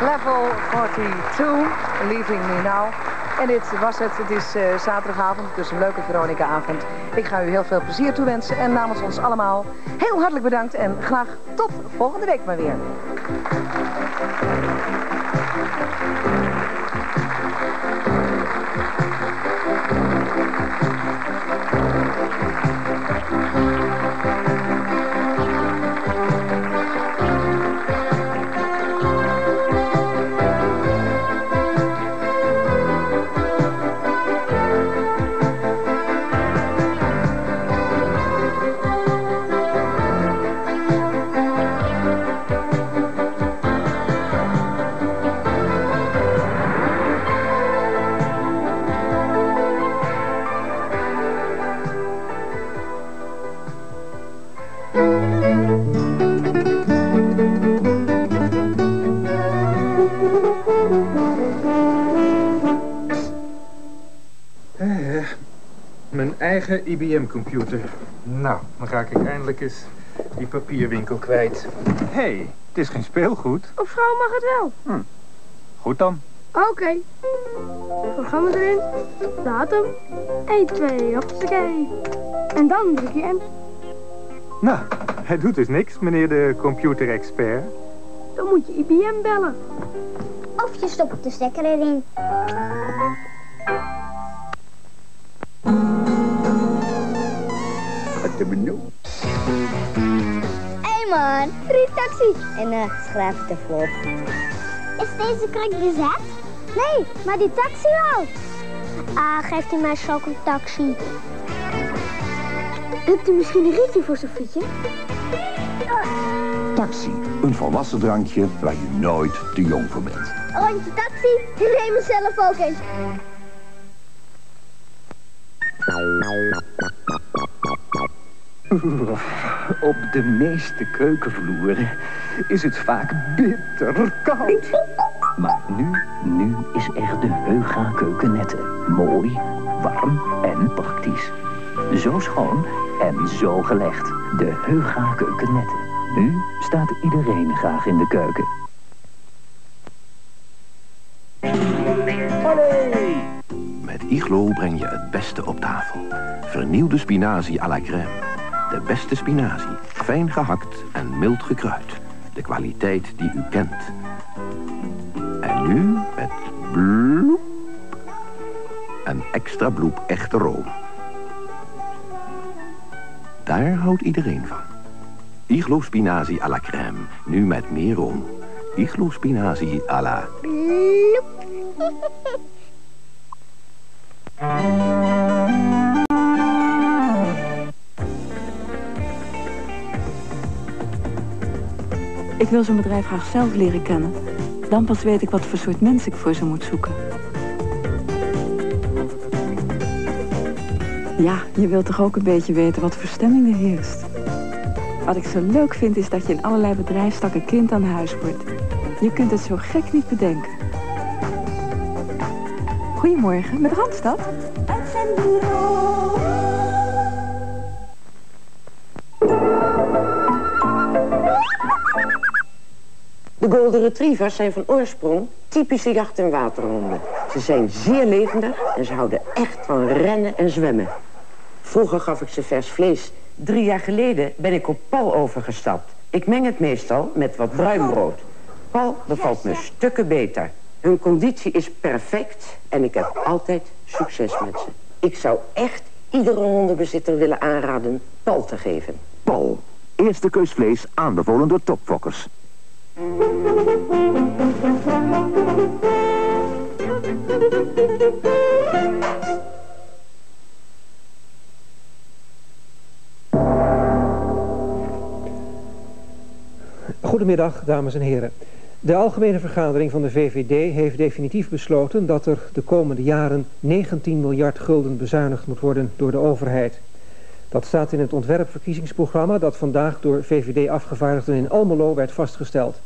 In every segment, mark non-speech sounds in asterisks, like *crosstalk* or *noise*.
Level 42, Leaving Me Now. En dit was het. Het is uh, zaterdagavond, dus een leuke Veronica-avond. Ik ga u heel veel plezier toewensen en namens ons allemaal heel hartelijk bedankt. En graag tot volgende week maar weer. IBM-computer. Nou, dan ga ik eindelijk eens die papierwinkel kwijt. Hé, hey, het is geen speelgoed. Of vrouw mag het wel. Hm. Goed dan. Oké. Okay. Dan gaan we erin. Datum. 1, 2, hoppakee. En dan druk je in. Nou, hij doet dus niks, meneer de computerexpert. Dan moet je IBM bellen. Of je stopt de stekker erin. Taxi. En uh, schrijf het even op. Is deze kruk bezet? Nee, maar die taxi wel. Ah, geeft u mij zo een taxi. Hebt u misschien een rietje voor zo'n fietje? Taxi, een volwassen drankje waar je nooit te jong voor bent. Rondje taxi, ik neem mezelf ook eens. *laughs* Op de meeste keukenvloeren is het vaak bitter koud. Maar nu, nu is er de Heuga keukennetten. Mooi, warm en praktisch. Zo schoon en zo gelegd. De Heuga keukennetten. Nu staat iedereen graag in de keuken. Met Iglo breng je het beste op tafel. Vernieuwde spinazie à la crème. De beste spinazie, fijn gehakt en mild gekruid. De kwaliteit die u kent. En nu met bloep. Een extra bloep echte room. Daar houdt iedereen van. Iglo spinazie à la crème. Nu met meer room. Iglo spinazie à la... Bloep. *laughs* Ik wil zo'n bedrijf graag zelf leren kennen. Dan pas weet ik wat voor soort mens ik voor ze moet zoeken. Ja, je wilt toch ook een beetje weten wat voor stemming er heerst. Wat ik zo leuk vind is dat je in allerlei bedrijfstakken kind aan huis wordt. Je kunt het zo gek niet bedenken. Goedemorgen, met Randstad. De Golden Retrievers zijn van oorsprong typische jacht- en waterhonden. Ze zijn zeer levendig en ze houden echt van rennen en zwemmen. Vroeger gaf ik ze vers vlees. Drie jaar geleden ben ik op pal overgestapt. Ik meng het meestal met wat bruinbrood. Pal bevalt me stukken beter. Hun conditie is perfect en ik heb altijd succes met ze. Ik zou echt iedere hondenbezitter willen aanraden pal te geven. Pal. Eerste keusvlees aanbevolen door topfokkers. Goedemiddag, dames en heren. De algemene vergadering van de VVD heeft definitief besloten dat er de komende jaren 19 miljard gulden bezuinigd moet worden door de overheid. Dat staat in het ontwerpverkiezingsprogramma dat vandaag door VVD-afgevaardigden in Almelo werd vastgesteld.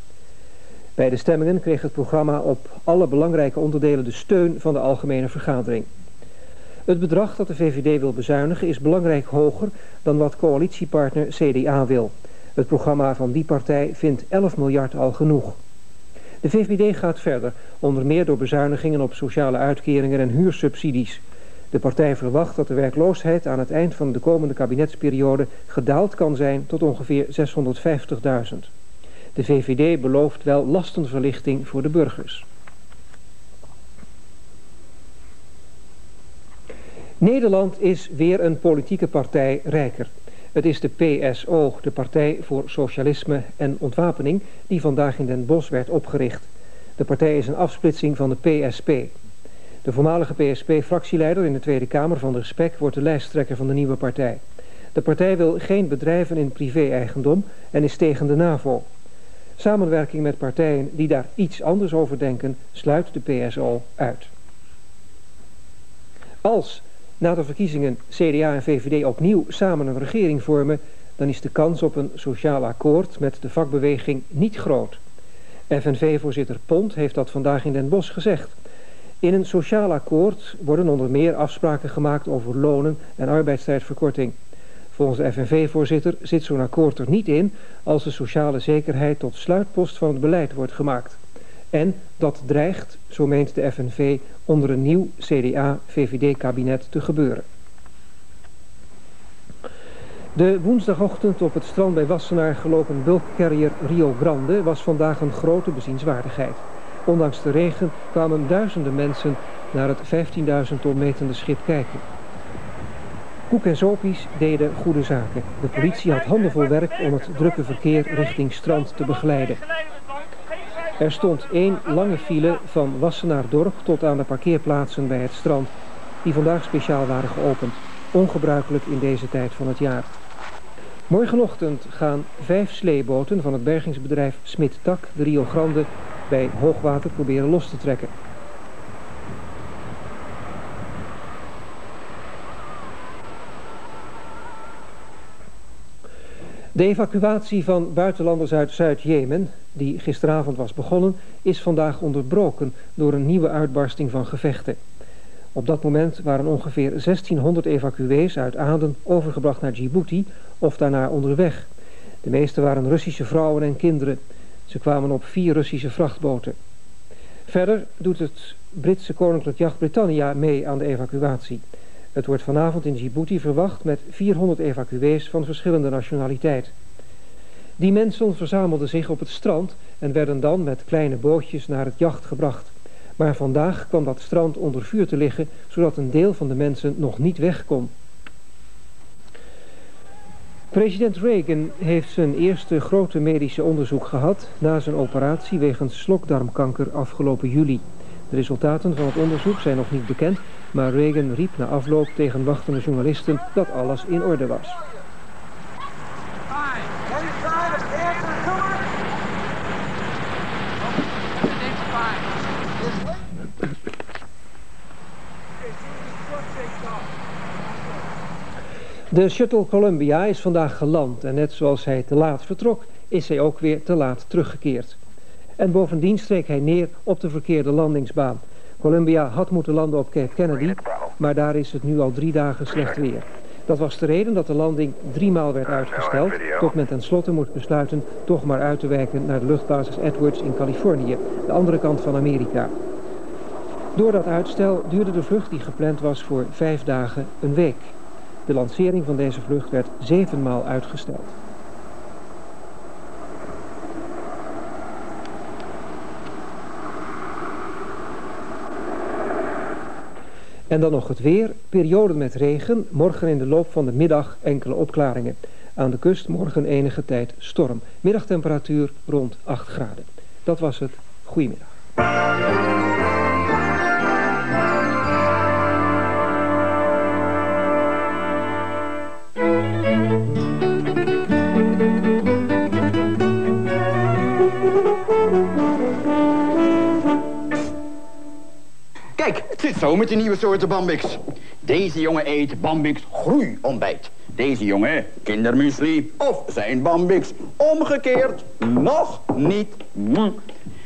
Bij de stemmingen kreeg het programma op alle belangrijke onderdelen de steun van de algemene vergadering. Het bedrag dat de VVD wil bezuinigen is belangrijk hoger dan wat coalitiepartner CDA wil. Het programma van die partij vindt 11 miljard al genoeg. De VVD gaat verder, onder meer door bezuinigingen op sociale uitkeringen en huursubsidies. De partij verwacht dat de werkloosheid aan het eind van de komende kabinetsperiode gedaald kan zijn tot ongeveer 650.000. De VVD belooft wel lastenverlichting voor de burgers. Nederland is weer een politieke partij rijker. Het is de PSO, de Partij voor Socialisme en Ontwapening, die vandaag in Den Bosch werd opgericht. De partij is een afsplitsing van de PSP. De voormalige PSP-fractieleider in de Tweede Kamer van de Spek wordt de lijsttrekker van de nieuwe partij. De partij wil geen bedrijven in privé-eigendom en is tegen de NAVO. Samenwerking met partijen die daar iets anders over denken sluit de PSO uit. Als na de verkiezingen CDA en VVD opnieuw samen een regering vormen, dan is de kans op een sociaal akkoord met de vakbeweging niet groot. FNV-voorzitter Pont heeft dat vandaag in Den Bosch gezegd. In een sociaal akkoord worden onder meer afspraken gemaakt over lonen en arbeidstijdverkorting. Volgens de FNV-voorzitter zit zo'n akkoord er niet in als de sociale zekerheid tot sluitpost van het beleid wordt gemaakt. En dat dreigt, zo meent de FNV, onder een nieuw CDA-VVD-kabinet te gebeuren. De woensdagochtend op het strand bij Wassenaar gelopen bulkcarrier Rio Grande was vandaag een grote bezienswaardigheid. Ondanks de regen kwamen duizenden mensen naar het 15.000 ton metende schip kijken. Koek en Zopies deden goede zaken. De politie had handenvol werk om het drukke verkeer richting strand te begeleiden. Er stond één lange file van Wassenaar-dorp tot aan de parkeerplaatsen bij het strand, die vandaag speciaal waren geopend. Ongebruikelijk in deze tijd van het jaar. Morgenochtend gaan vijf sleeboten van het bergingsbedrijf Smit Tak de Rio Grande bij hoogwater proberen los te trekken. De evacuatie van buitenlanders uit Zuid-Jemen, die gisteravond was begonnen, is vandaag onderbroken door een nieuwe uitbarsting van gevechten. Op dat moment waren ongeveer 1600 evacuees uit Aden overgebracht naar Djibouti of daarna onderweg. De meeste waren Russische vrouwen en kinderen. Ze kwamen op vier Russische vrachtboten. Verder doet het Britse koninklijk jacht Britannia mee aan de evacuatie. Het wordt vanavond in Djibouti verwacht met 400 evacuees van verschillende nationaliteit. Die mensen verzamelden zich op het strand en werden dan met kleine bootjes naar het jacht gebracht. Maar vandaag kwam dat strand onder vuur te liggen, zodat een deel van de mensen nog niet weg kon. President Reagan heeft zijn eerste grote medische onderzoek gehad na zijn operatie wegens slokdarmkanker afgelopen juli. De resultaten van het onderzoek zijn nog niet bekend, maar Reagan riep na afloop tegen wachtende journalisten dat alles in orde was. De shuttle Columbia is vandaag geland en net zoals hij te laat vertrok, is hij ook weer te laat teruggekeerd. En bovendien streek hij neer op de verkeerde landingsbaan. Columbia had moeten landen op Cape Kennedy, maar daar is het nu al drie dagen slecht weer. Dat was de reden dat de landing driemaal werd uitgesteld, tot men tenslotte moet besluiten toch maar uit te wijken naar de luchtbasis Edwards in Californië, de andere kant van Amerika. Door dat uitstel duurde de vlucht die gepland was voor vijf dagen een week. De lancering van deze vlucht werd zevenmaal uitgesteld. En dan nog het weer. Perioden met regen. Morgen in de loop van de middag enkele opklaringen. Aan de kust morgen enige tijd storm. Middagtemperatuur rond 8 graden. Dat was het. Goedemiddag. Zo met die nieuwe soorten Bambix. Deze jongen eet Bambix groeiontbijt. Deze jongen kindermuesli of zijn Bambix. Omgekeerd nog niet.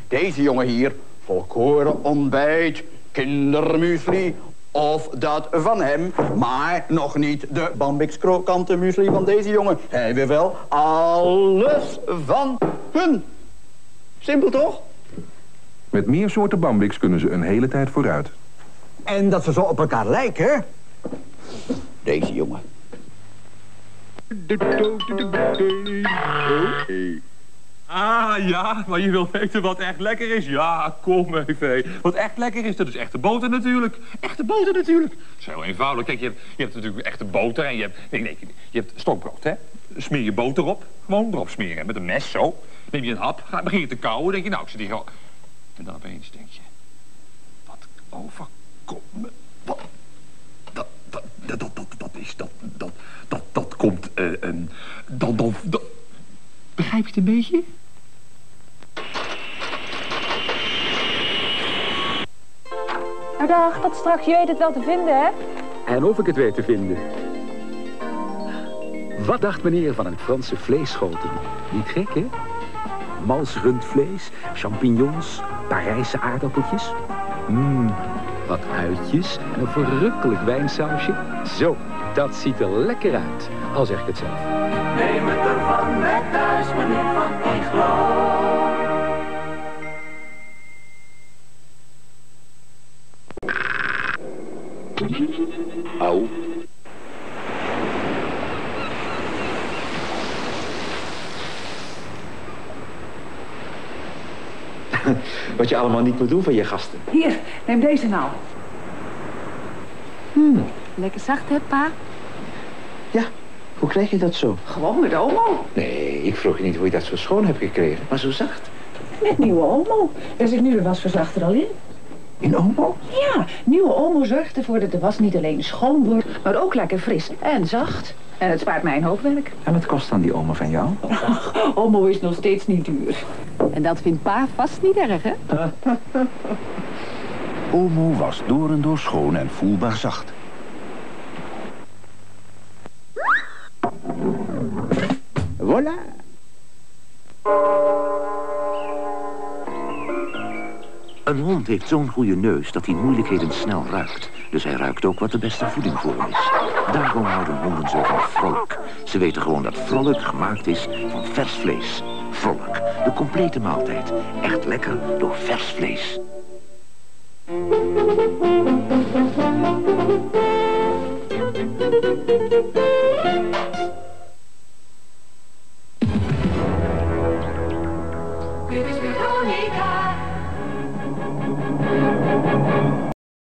Deze jongen hier volkoren ontbijt, kindermuesli of dat van hem, maar nog niet de Bambix krokante muesli van deze jongen. Hij wil wel alles van hun. Simpel toch? Met meer soorten Bambix kunnen ze een hele tijd vooruit. En dat ze zo op elkaar lijken? Deze jongen. Ah, ja, maar je wilt weten wat echt lekker is? Ja, kom even. Wat echt lekker is, dat is echte boter natuurlijk. Echte boter natuurlijk. Dat is heel eenvoudig. Kijk, je hebt, je hebt natuurlijk echte boter en je hebt... Nee, nee, je hebt stokbrood, hè. Smeer je boter op. Gewoon erop smeren. Met een mes, zo. Neem je een hap, ga, begin je te kauwen. denk je, nou, ik zit hier gewoon... En dan opeens denk je... Wat overkomt Wat... Dat, dat, dat, dat, dat, is... Dat, dat, dat, dat komt... eh een... Dat, dat, dat... Begrijp je het een beetje? Nou dag, tot straks. Je weet het wel te vinden, hè? En of ik het weet te vinden. Wat dacht meneer van een Franse vleesschotel? Niet gek, hè? Mals rundvlees, champignons, Parijse aardappeltjes. Mmm, wat uitjes en een verrukkelijk wijnsausje. Zo, dat ziet er lekker uit, al zeg ik het zelf. Neem het ervan met thuis, meneer Van Iglo. Au. Wat je allemaal niet moet doen van je gasten. Hier, neem deze nou. Hmm. Lekker zacht, hè, pa? Ja, hoe krijg je dat zo? Gewoon met Omo. Nee, ik vroeg je niet hoe je dat zo schoon hebt gekregen, maar zo zacht. Met nieuwe Omo. Er zit nu de wasverzachter al in. In Omo? Ja, nieuwe Omo zorgt ervoor dat de was niet alleen schoon wordt, maar ook lekker fris en zacht. En het spaart mij een hoop werk. En wat kost dan die Omo van jou? Omo is nog steeds niet duur. En dat vindt pa vast niet erg, hè? *laughs* Omo was door en door schoon en voelbaar zacht. Voilà. Een hond heeft zo'n goede neus dat hij moeilijkheden snel ruikt. Dus hij ruikt ook wat de beste voeding voor hem is. Daarom houden honden zo van Frolic. Ze weten gewoon dat Frolic gemaakt is van vers vlees. Frolic, de complete maaltijd. Echt lekker door vers vlees.